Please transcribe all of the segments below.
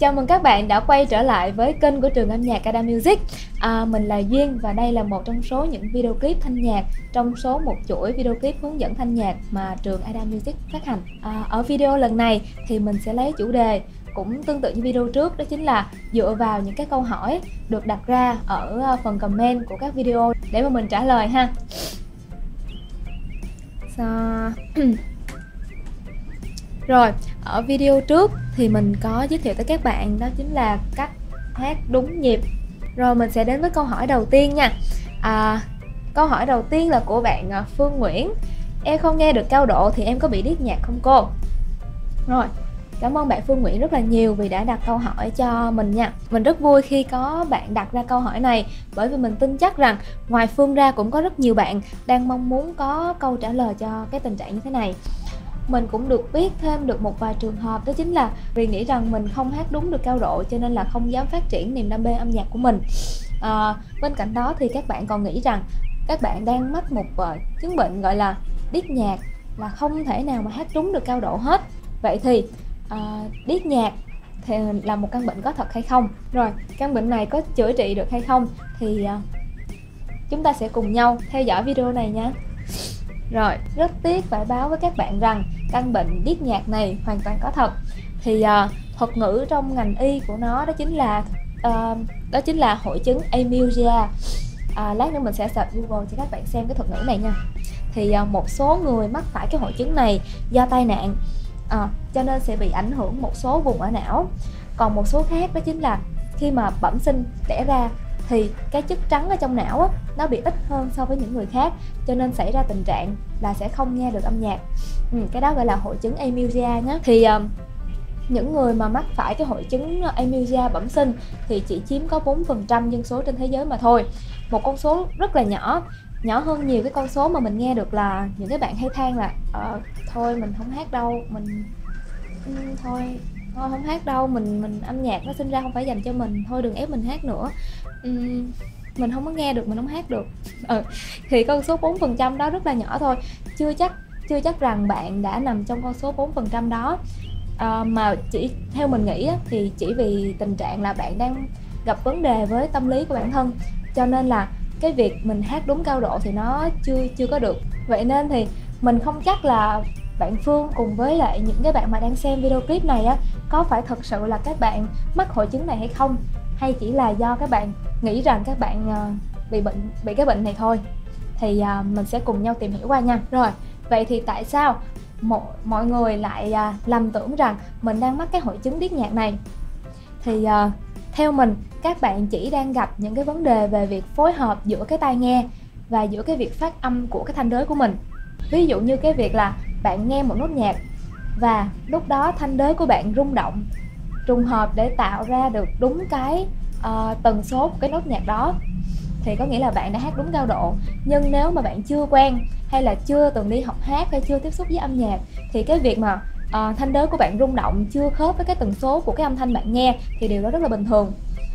Chào mừng các bạn đã quay trở lại với kênh của trường âm nhạc Ada Music. À, Mình là Duyên và đây là một trong số những video clip thanh nhạc Trong số một chuỗi video clip hướng dẫn thanh nhạc mà trường Ada Music phát hành. À, Ở video lần này thì mình sẽ lấy chủ đề cũng tương tự như video trước đó chính là dựa vào những cái câu hỏi được đặt ra ở à, phần comment của các video để mà mình trả lời ha. So... Rồi, ở video trước thì mình có giới thiệu tới các bạn đó chính là cách hát đúng nhịp. Rồi mình sẽ đến với câu hỏi đầu tiên nha. À, Câu hỏi đầu tiên là của bạn à, Phương Nguyễn. Em không nghe được cao độ thì em có bị điếc nhạc không cô? Rồi, Cảm ơn bạn Phương Nguyễn rất là nhiều vì đã đặt câu hỏi cho mình nha. Mình rất vui khi có bạn đặt ra câu hỏi này Bởi vì mình tin chắc rằng ngoài Phương ra cũng có rất nhiều bạn đang mong muốn có câu trả lời cho cái tình trạng như thế này mình cũng được biết thêm được một vài trường hợp đó chính là vì nghĩ rằng mình không hát đúng được cao độ cho nên là không dám phát triển niềm đam mê âm nhạc của mình. À, bên cạnh đó thì các bạn còn nghĩ rằng các bạn đang mắc một uh, chứng bệnh gọi là điếc nhạc là không thể nào mà hát đúng được cao độ hết. Vậy thì uh, điếc nhạc thì là một căn bệnh có thật hay không? Rồi căn bệnh này có chữa trị được hay không? Thì uh, chúng ta sẽ cùng nhau theo dõi video này nha rồi, rất tiếc phải báo với các bạn rằng căn bệnh điếc nhạc này hoàn toàn có thật. Thì uh, thuật ngữ trong ngành y của nó đó chính là uh, đó chính là hội chứng amusia. À, lát nữa mình sẽ search Google cho các bạn xem cái thuật ngữ này nha. Thì uh, một số người mắc phải cái hội chứng này do tai nạn à, cho nên sẽ bị ảnh hưởng một số vùng ở não. Còn một số khác đó chính là khi mà bẩm sinh đẻ ra thì cái chất trắng ở trong não á, nó bị ít hơn so với những người khác cho nên xảy ra tình trạng là sẽ không nghe được âm nhạc. Ừ, cái đó gọi là hội chứng amusia nhé thì um, những người mà mắc phải cái hội chứng amusia bẩm sinh thì chỉ chiếm có 4% dân số trên thế giới mà thôi. Một con số rất là nhỏ nhỏ hơn nhiều cái con số mà mình nghe được là những cái bạn hay than là ờ, thôi mình không hát đâu mình ừ, thôi thôi không hát đâu mình mình âm nhạc nó sinh ra không phải dành cho mình thôi đừng ép mình hát nữa. Uhm, mình không có nghe được mình không hát được. Ừ. thì con số 4% đó rất là nhỏ thôi. Chưa chắc chưa chắc rằng bạn đã nằm trong con số 4% đó. À, mà chỉ theo mình nghĩ á, thì chỉ vì tình trạng là bạn đang gặp vấn đề với tâm lý của bản thân cho nên là cái việc mình hát đúng cao độ thì nó chưa chưa có được. Vậy nên thì mình không chắc là bạn Phương cùng với lại những cái bạn mà đang xem video clip này á có phải thật sự là các bạn mắc hội chứng này hay không hay chỉ là do các bạn nghĩ rằng các bạn uh, bị bệnh bị cái bệnh này thôi? Thì uh, mình sẽ cùng nhau tìm hiểu qua nha. Rồi vậy thì tại sao mọi mọi người lại uh, lầm tưởng rằng mình đang mắc cái hội chứng điếc nhạc này? Thì uh, theo mình các bạn chỉ đang gặp những cái vấn đề về việc phối hợp giữa cái tai nghe và giữa cái việc phát âm của cái thanh đới của mình. Ví dụ như cái việc là bạn nghe một nốt nhạc và lúc đó thanh đới của bạn rung động trùng hợp để tạo ra được đúng cái uh, tần số của cái nốt nhạc đó. Thì có nghĩa là bạn đã hát đúng cao độ. Nhưng nếu mà bạn chưa quen hay là chưa từng đi học hát hay chưa tiếp xúc với âm nhạc thì cái việc mà uh, thanh đới của bạn rung động chưa khớp với cái tần số của cái âm thanh bạn nghe thì điều đó rất là bình thường.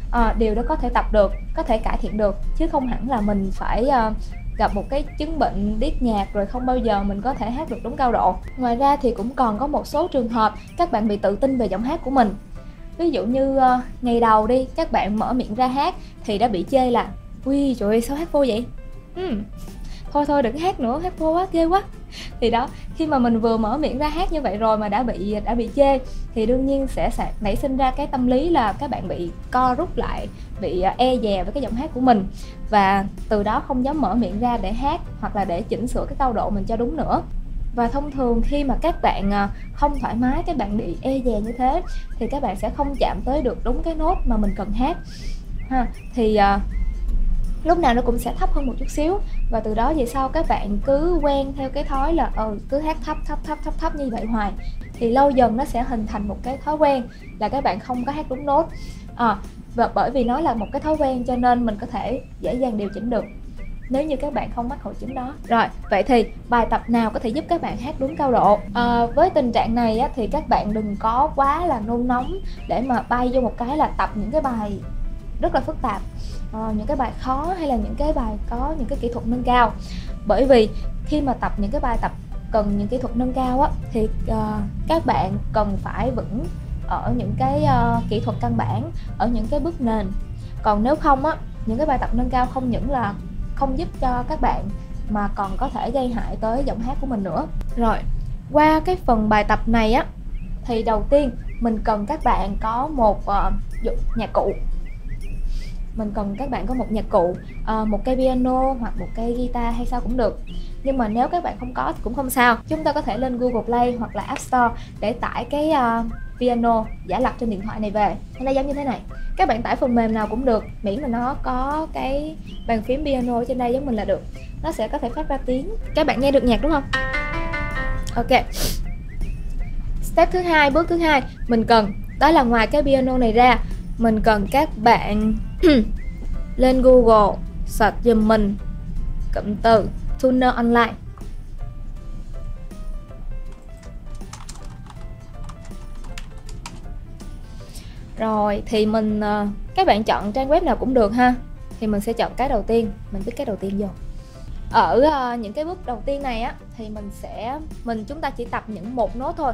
Uh, điều đó có thể tập được có thể cải thiện được chứ không hẳn là mình phải uh, gặp một cái chứng bệnh điếc nhạc rồi không bao giờ mình có thể hát được đúng cao độ. Ngoài ra thì cũng còn có một số trường hợp các bạn bị tự tin về giọng hát của mình ví dụ như uh, ngày đầu đi các bạn mở miệng ra hát thì đã bị chê là ui trời ơi sao hát vô vậy? Ừ. thôi thôi đừng hát nữa hát vô quá ghê quá. Thì đó khi mà mình vừa mở miệng ra hát như vậy rồi mà đã bị đã bị chê thì đương nhiên sẽ nảy sinh ra cái tâm lý là các bạn bị co rút lại bị ờ, e dè với cái giọng hát của mình. Và từ đó không dám mở miệng ra để hát hoặc là để chỉnh sửa cái cao độ mình cho đúng nữa và thông thường khi mà các bạn à, không thoải mái các bạn bị e dè như thế thì các bạn sẽ không chạm tới được đúng cái nốt mà mình cần hát. Ha thì uh, lúc nào nó cũng sẽ thấp hơn một chút xíu. Và từ đó về sau các bạn cứ quen theo cái thói là ừ, cứ hát thấp thấp thấp thấp thấp như vậy hoài. Thì lâu dần nó sẽ hình thành một cái thói quen là các bạn không có hát đúng nốt. À, và bởi vì nó là một cái thói quen cho nên mình có thể dễ dàng điều chỉnh được nếu như các bạn không mắc hội chứng đó. Rồi vậy thì bài tập nào có thể giúp các bạn hát đúng cao độ? À, với tình trạng này á, thì các bạn đừng có quá là nôn nóng để mà bay vô một cái là tập những cái bài rất là phức tạp. À, những cái bài khó hay là những cái bài có những cái kỹ thuật nâng cao. Bởi vì khi mà tập những cái bài tập cần những kỹ thuật nâng cao á thì uh, các bạn cần phải vững ở những cái uh, kỹ thuật căn bản ở những cái bước nền. Còn nếu không á những cái bài tập nâng cao không những là không giúp cho các bạn mà còn có thể gây hại tới giọng hát của mình nữa. Rồi qua cái phần bài tập này á thì đầu tiên mình cần các bạn có một uh, nhạc cụ. Mình cần các bạn có một nhạc cụ uh, một cây piano hoặc một cây guitar hay sao cũng được. Nhưng mà nếu các bạn không có thì cũng không sao. Chúng ta có thể lên Google Play hoặc là App Store để tải cái uh, piano giả lập trên điện thoại này về. Nó giống như thế này. Các bạn tải phần mềm nào cũng được, miễn là nó có cái bàn phím piano ở trên đây giống mình là được. Nó sẽ có thể phát ra tiếng. Các bạn nghe được nhạc đúng không? Ok. Step thứ hai, bước thứ hai. Mình cần, đó là ngoài cái piano này ra, mình cần các bạn lên Google, search giùm mình. Cụm từ tuner online. Rồi thì mình ờ, các bạn chọn trang web nào cũng được ha. Thì mình sẽ chọn cái đầu tiên mình biết cái đầu tiên vô. Ở uh, những cái bước đầu tiên này á thì mình sẽ mình chúng ta chỉ tập những một nốt thôi.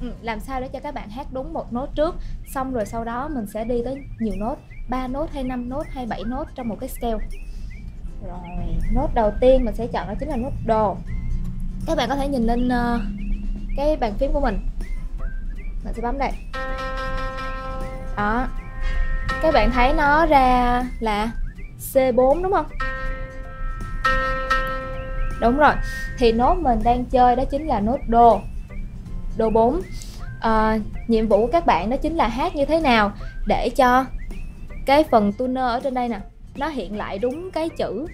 Ừ, làm sao để cho các bạn hát đúng một nốt trước xong rồi sau đó mình sẽ đi tới nhiều nốt ba nốt hay năm nốt hay bảy nốt trong một cái scale. Rồi nốt đầu tiên mình sẽ chọn đó chính là nốt đồ. Các bạn có thể nhìn lên uh, cái bàn phím của mình. Mình sẽ bấm đây đó. Các bạn thấy nó ra là C4 đúng không? Đúng rồi. Thì nốt mình đang chơi đó chính là nốt đô. Đô 4 à, ờ, nhiệm vụ của các bạn đó chính là hát như thế nào để cho cái phần tuner ở trên đây nè nó hiện lại đúng cái chữ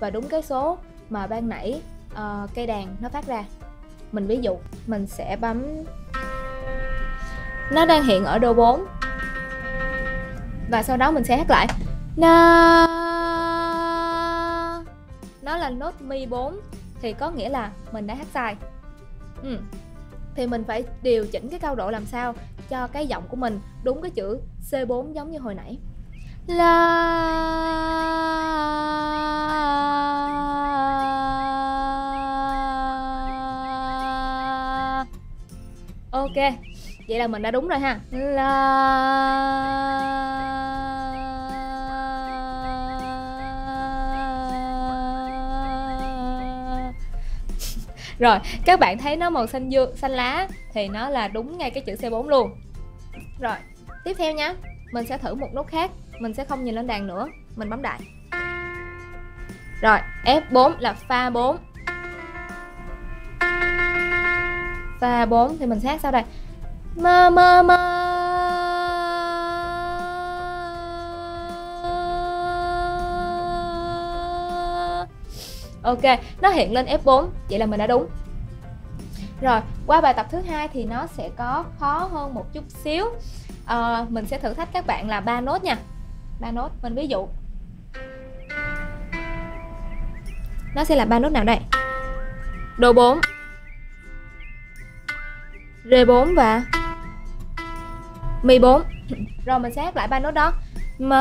và đúng cái số mà ban nãy uh, cây đàn nó phát ra. Mình ví dụ mình sẽ bấm. Nó đang hiện ở đô 4 và sau đó mình sẽ hát lại. Na, nó là nốt mi 4 thì có nghĩa là mình đã hát sai. Ừ. thì mình phải điều chỉnh cái cao độ làm sao cho cái giọng của mình đúng cái chữ C4 giống như hồi nãy. La, ok, vậy là mình đã đúng rồi ha. La rồi, các bạn thấy nó màu xanh dương, xanh lá thì nó là đúng ngay cái chữ C4 luôn. Rồi, tiếp theo nhá mình sẽ thử một nút khác, mình sẽ không nhìn lên đàn nữa, mình bấm đại. Rồi F4 là pha 4 Pha 4 thì mình hát sau đây. Mơ mơ mơ. Ok, nó hiện lên F4 Vậy là mình đã đúng. Rồi, qua bài tập thứ hai thì nó sẽ có khó hơn một chút xíu. À, Mình sẽ thử thách các bạn là ba nốt nha. Ba nốt, mình ví dụ. Nó sẽ là ba nốt nào đây? đô 4 Rê 4 và Mi 4 Rồi mình sẽ hát lại ba nốt đó. Mà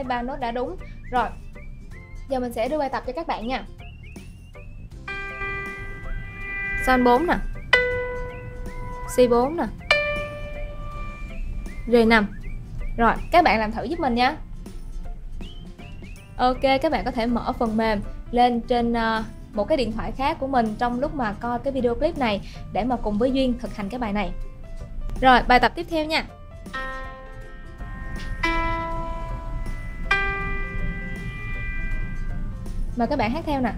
hai ba nốt đã đúng. Rồi Giờ mình sẽ đưa bài tập cho các bạn nha. Son 4 nè. C4 nè. R5 Rồi, các bạn làm thử giúp mình nha. Ok, các bạn có thể mở phần mềm lên trên uh, một cái điện thoại khác của mình trong lúc mà coi cái video clip này để mà cùng với Duyên thực hành cái bài này. Rồi, bài tập tiếp theo nha. Mời các bạn hát theo nè.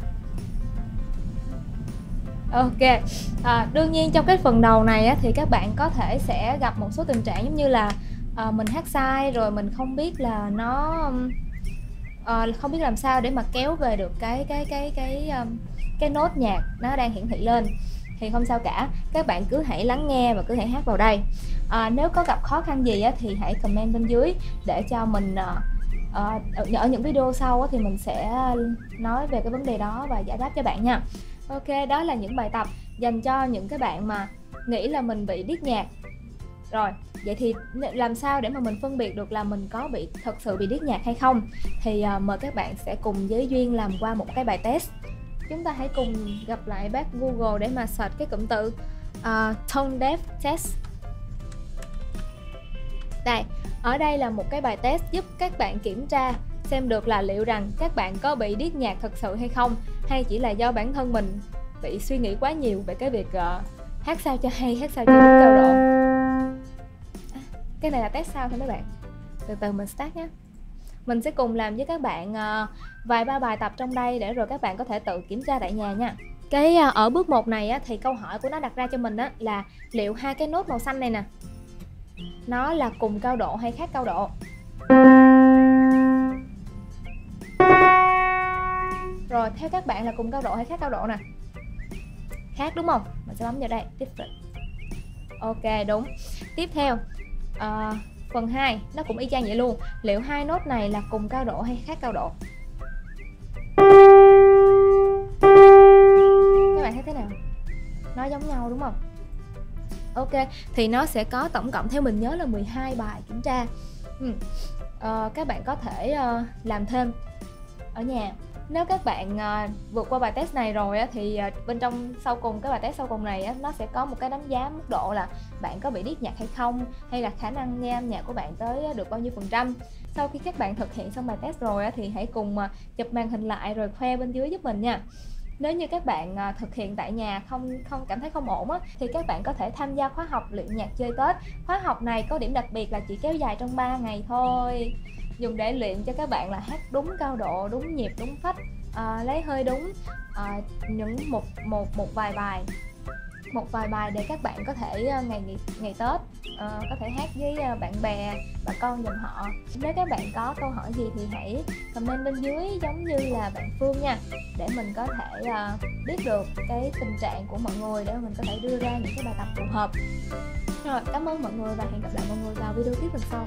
Ok, à, đương nhiên trong cái phần đầu này á, thì các bạn có thể sẽ gặp một số tình trạng giống như là à, mình hát sai rồi mình không biết là nó à, không biết làm sao để mà kéo về được cái cái cái cái cái, cái nốt nhạc nó đang hiển thị lên. Thì không sao cả. Các bạn cứ hãy lắng nghe và cứ hãy hát vào đây. À, nếu có gặp khó khăn gì á, thì hãy comment bên dưới để cho mình uh, uh, ở những video sau thì mình sẽ nói về cái vấn đề đó và giải đáp cho bạn nha. Ok đó là những bài tập dành cho những cái bạn mà nghĩ là mình bị điếc nhạc. Rồi vậy thì làm sao để mà mình phân biệt được là mình có bị thật sự bị điếc nhạc hay không? Thì uh, mời các bạn sẽ cùng với duyên làm qua một cái bài test. Chúng ta hãy cùng gặp lại bác Google để mà search cái cụm từ uh, tone deaf test. Đây ở đây là một cái bài test giúp các bạn kiểm tra xem được là liệu rằng các bạn có bị điếc nhạc thật sự hay không hay chỉ là do bản thân mình bị suy nghĩ quá nhiều về cái việc uh, hát sao cho hay hát sao cho đúng cao độ. À, cái này là test sao thôi mấy bạn? Từ từ mình start nhé. Mình sẽ cùng làm với các bạn uh, vài ba bài tập trong đây để rồi các bạn có thể tự kiểm tra tại nhà nha. Cái uh, ở bước 1 này á, thì câu hỏi của nó đặt ra cho mình á, là liệu hai cái nốt màu xanh này nè nó là cùng cao độ hay khác cao độ? Rồi theo các bạn là cùng cao độ hay khác cao độ nè? Khác đúng không? Mình sẽ bấm vào đây different ok đúng. Tiếp theo uh, phần 2 nó cũng y chang vậy luôn. Liệu hai nốt này là cùng cao độ hay khác cao độ? Các bạn thấy thế nào? Nó giống nhau đúng không? Ok thì nó sẽ có tổng cộng theo mình nhớ là 12 bài kiểm tra. Ừ. à, các bạn có thể uh, làm thêm. Ở nhà nếu các bạn uh, vượt qua bài test này rồi á, thì uh, bên trong sau cùng cái bài test sau cùng này á, nó sẽ có một cái đánh giá mức độ là bạn có bị điếc nhạc hay không hay là khả năng nghe âm nhạc của bạn tới được bao nhiêu phần trăm. Sau khi các bạn thực hiện xong bài test rồi á, thì hãy cùng uh, chụp màn hình lại rồi khoe bên dưới giúp mình nha nếu như các bạn ờ, thực hiện tại nhà không không cảm thấy không ổn á, thì các bạn có thể tham gia khóa học luyện nhạc chơi Tết. Khóa học này có điểm đặc biệt là chỉ kéo dài trong 3 ngày thôi. Dùng để luyện cho các bạn là hát đúng cao độ đúng nhịp đúng phách à, lấy hơi đúng à, những một một một vài bài một vài bài để các bạn có thể ờ, ngày ngày, ngày Tết uh, có thể hát với ờ, bạn bè bà con dòng họ. Nếu các bạn có câu hỏi gì thì hãy comment bên dưới giống như là bạn Phương nha để mình có thể uh, biết được cái tình trạng của mọi người để mình có thể đưa ra những cái bài tập phù hợp. Rồi cảm ơn mọi người và hẹn gặp lại mọi người vào video tiếp lần sau.